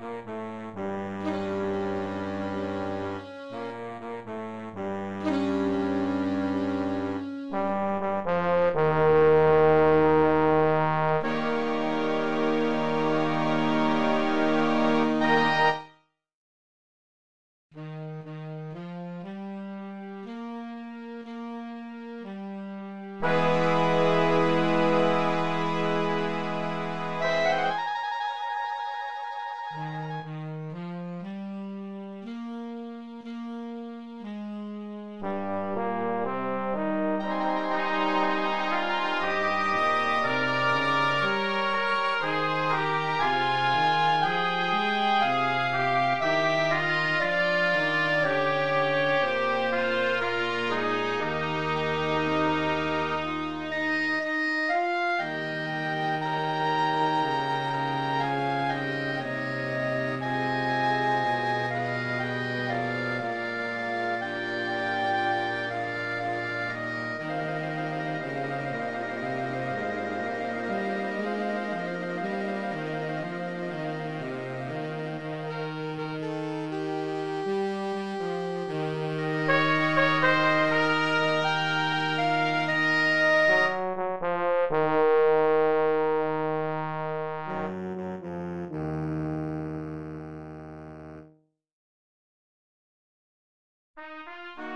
Bye. Música Música